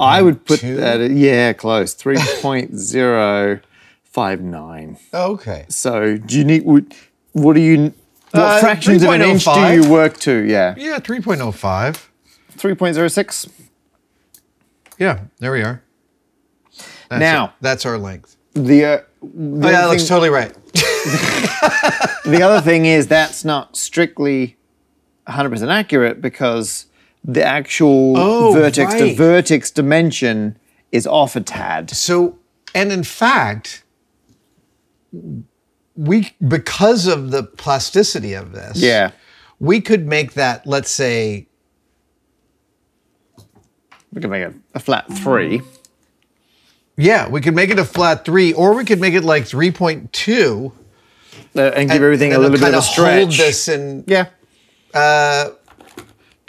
I would put
3.2?
that, at- yeah, close, 3.059.
Okay.
So do you need, would- what do you, what
Uh,
fractions of an inch do you work to? Yeah.
Yeah, 3.05.
3.06.
Yeah, there we are. That's
Now-
it. that's our length.
The, uh, the,
Oh, yeah, that looks totally right. (laughs)
the other thing is that's not strictly 100% accurate because the actual
Oh,
vertex to vertex dimension is off a tad.
So, and in fact, we because of the plasticity of this,
Yeah.
we could make that. Let's say,
We could make a, a flat three.
yeah, we could make it a flat three, or we could make it like three point two,
uh, and give everything a little bit of a stretch.
Hold this and
Yeah.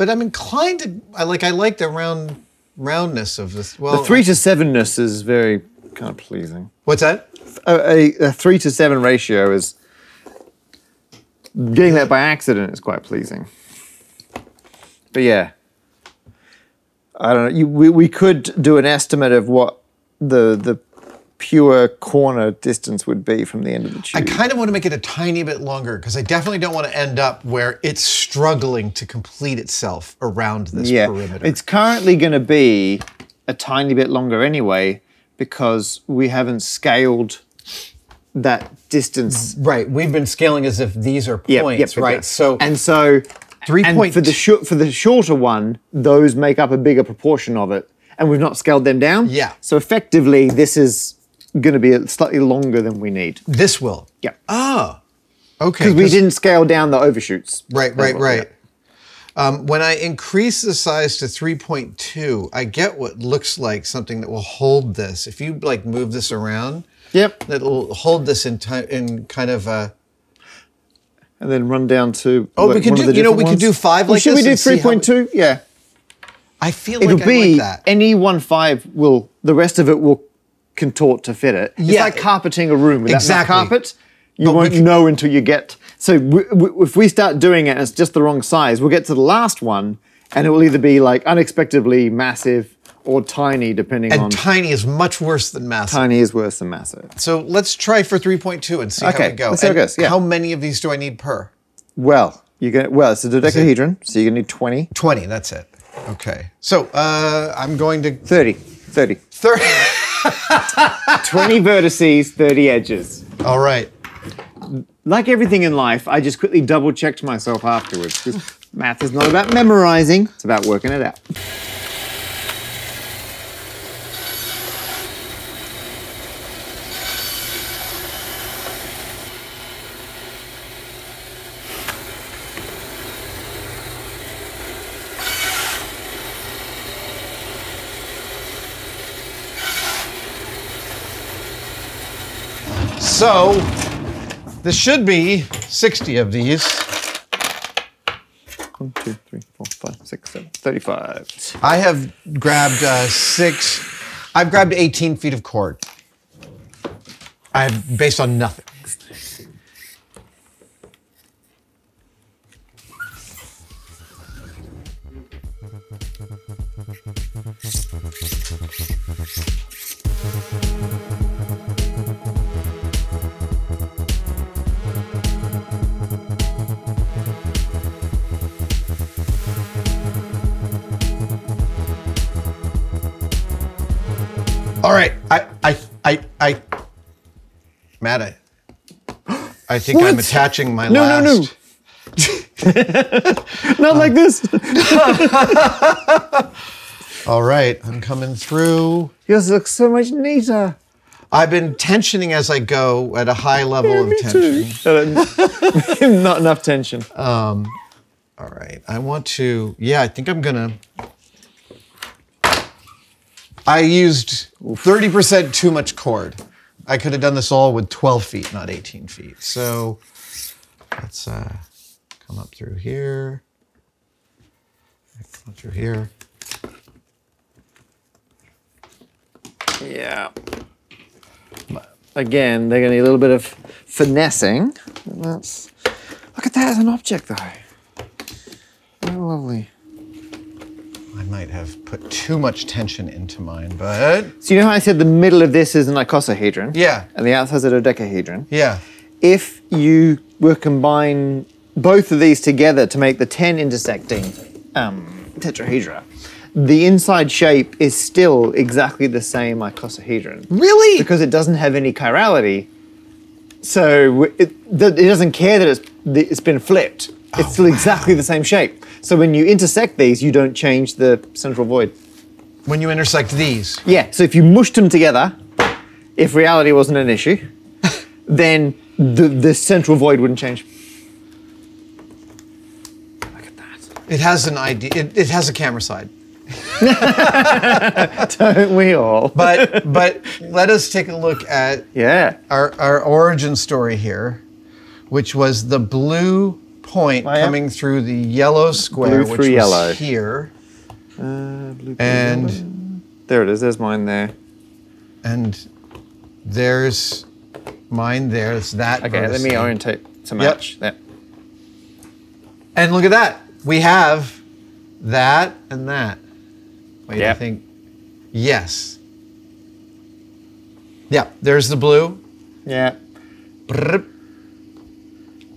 But I'm inclined to. I like. I like the round roundness of this. Well,
The three to sevenness is very kind of pleasing.
What's that?
A, a, a three to seven ratio is getting that by accident is quite pleasing. But yeah, I don't know. You, we, we could do an estimate of what the the pure corner distance would be from the end of the tube.
I kind of want to make it a tiny bit longer because I definitely don't want to end up where it's struggling to complete itself around this
yeah,
perimeter.
it's currently going to be a tiny bit longer anyway because we haven't scaled that distance.
right. We've been scaling as if these are points,
yep,
right?
yep.
So
and so
Three
and
point-
for the short for the shorter one, those make up a bigger proportion of it, and we've not scaled them down.
Yeah.
So effectively, this is going to be a slightly longer than we need.
this will.
Yeah.
Oh. Okay.
Because we didn't scale down the overshoots.
Right, right,
Yeah.
right. Um, when I increase the size to 3.2, I get what looks like something that will hold this. If you like move this around,
Yep.
that'll hold this in time in kind of a.
And then run down to.
Oh, we could do- you know, we could do five
Well,
like
should
this
we do
and see how-
3.2? Yeah.
I feel
It'll
like I
be
like that.
any one five will the rest of it will contort to fit it. It's
Yeah.
like carpeting a room without
Exactly.
carpet. You
But
won't
could-
know until you get. So if we start doing it and it's just the wrong size, we'll get to the last one and it will either be like unexpectedly massive or tiny, depending on.
and tiny is much worse than massive.
tiny is worse than massive.
So let's try for 3.2 and see how
Okay,
we go.
let's see how it goes, yeah.
How many of these do I need per?
Well, you're gonna. Well, it's a dodecahedron, so you're gonna need 20,
20, that's it. Okay. So uh, I'm going to
30, 30.
30. (laughs) (laughs)
20 vertices, 30 edges.
All right.
like everything in life, I just quickly double checked myself afterwards because math is not about memorizing, it's about working it out.
So this should be 60 of these.
One, two, three, four, five, six, seven, 35.
I have grabbed uh, six. I've grabbed 18 feet of cord. I've based on nothing. All right, I, I, I, I, Matt, I, I think I'm attaching my
No, no,
last.
no. (laughs) Not like this. (laughs)
All right, I'm coming through.
Yours looks so much neater.
I've been tensioning as I go at a high level of
Me too.
tension. (laughs)
Not enough tension.
Um, all right, I want to. Yeah, I think I'm gonna. I used 30% too much cord. I could have done this all with 12 feet, not 18 feet. So let's uh, come up through here. Come up through here.
yeah. Again, they're going to need a little bit of finessing. That's, look at that as an object, though. Very lovely.
I might have put too much tension into mine, but
So you know how I said the middle of this is an icosahedron?
Yeah.
And the outside's a dodecahedron?
yeah.
If you were to combine both of these together to make the 10 intersecting um, tetrahedra, the inside shape is still exactly the same icosahedron.
Really?
Because it doesn't have any chirality. So it, it doesn't care that it's, that it's been flipped. It's still exactly the same shape. So when you intersect these, you don't change the central void.
when you intersect these.
Yeah, so if you mushed them together, if reality wasn't an issue, (laughs) then the, the central void wouldn't change. Look at that.
It has an ID. It, it has a camera side. (laughs)
Don't we all?
But but let us take a look at
Yeah.
our, our origin story here, which was the blue point coming through the yellow square,
Blue
which
through
was
yellow.
here,
Uh, blue, blue,
and
yellow. there it is. There's mine there.
and there's mine there. It's that.
Okay, let me
vertice.
orientate to match. There.
And look at that. We have that and that. Wait, I think yes. Yeah, there's the blue.
Yeah.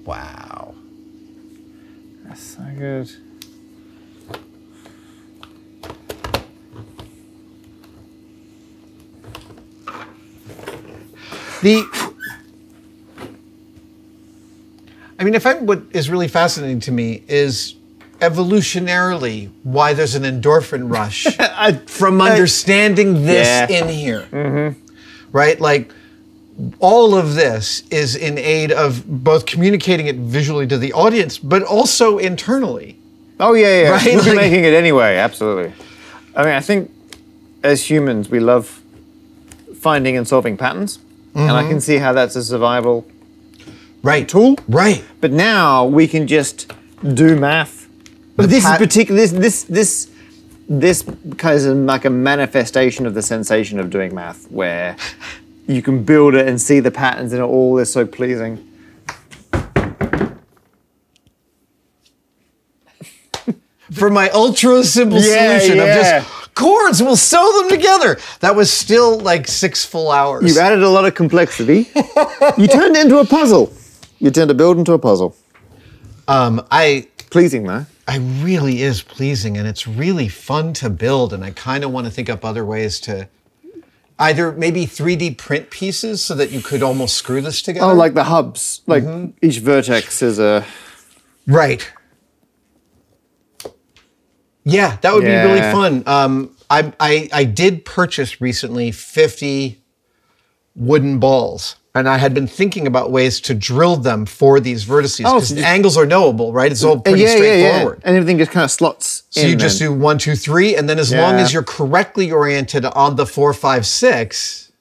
Wow.
Good.
The I mean, if I what is really fascinating to me is evolutionarily why there's an endorphin rush (laughs) from understanding this
Yeah.
in here. Right? Like all of this is in aid of both communicating it visually to the audience, but also internally.
Oh yeah, yeah.
Right,
We'll be making it anyway. Absolutely. I mean, I think as humans, we love finding and solving patterns, and I mm-hmm. can see how that's a survival.
Right.
Tool?
Right.
But now we can just do math. But this
pat-
is particular. This this this this kind of like a manifestation of the sensation of doing math, where you can build it and see the patterns, and it all is so pleasing. (laughs)
for my ultra simple
Yeah,
solution
yeah.
of just chords, we'll sew them together. That was still like six full hours.
You've added a lot of complexity. (laughs) you turned it into a puzzle. You turned a build into a puzzle.
um, I
Pleasing though.
I really is pleasing and it's really fun to build and I kind of want to think up other ways to either maybe 3D print pieces so that you could almost screw this together.
Oh, like the hubs. Like
Mm-hmm.
each vertex is a.
right. Yeah, that would be really fun. Um, I, I I did purchase recently 50 wooden balls. And I had been thinking about ways to drill them for these vertices
Oh,
because
so
the
just-
angles are knowable, right? It's all pretty
yeah, yeah, yeah.
straightforward.
And everything just kind of slots.
So you just do one, two, three, and then as long as you're correctly oriented on the four, five, six,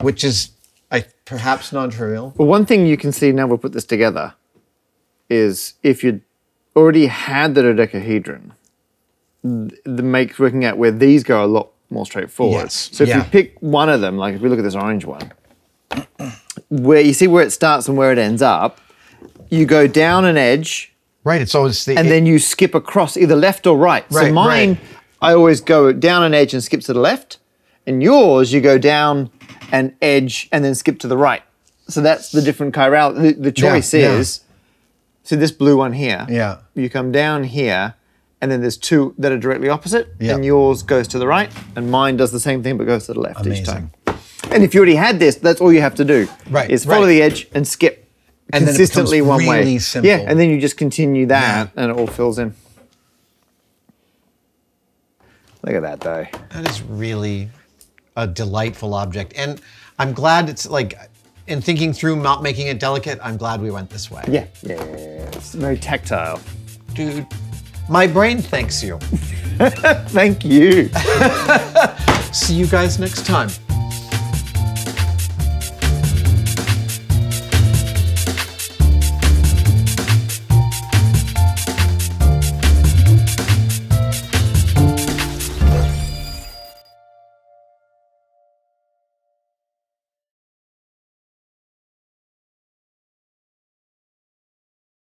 which is I, perhaps non-trivial.
But one thing you can see now we'll put this together is if you already had the dodecahedron, the makes working out where these go a lot more straightforward.
Yes,
So if
yeah.
you pick one of them, like if we look at this orange one, where you see where it starts and where it ends up, you go down an edge
Right. It's always the
and then you skip across either left or right. so mine,
right.
I always go down an edge and skip to the left, and yours you go down an edge and then skip to the right. So that's the different chiral. The, the choice
yeah.
is, so this blue one here.
Yeah.
You come down here, and then there's two that are directly opposite,
Yeah.
and yours goes to the right, and mine does the same thing but goes to the left each time. And if you already had this, that's all you have to do.
Right,
Is follow
right.
the edge and skip.
And
consistently one way.
simple.
Yeah, and then you just continue that, and it all fills in. Look at that, though.
that is really a delightful object, and I'm glad it's like in thinking through not making it delicate. I'm glad we went this way.
Yeah, yeah, yeah, yeah. It's very tactile.
dude. My brain thanks you. (laughs)
Thank you. (laughs)
See you guys next time.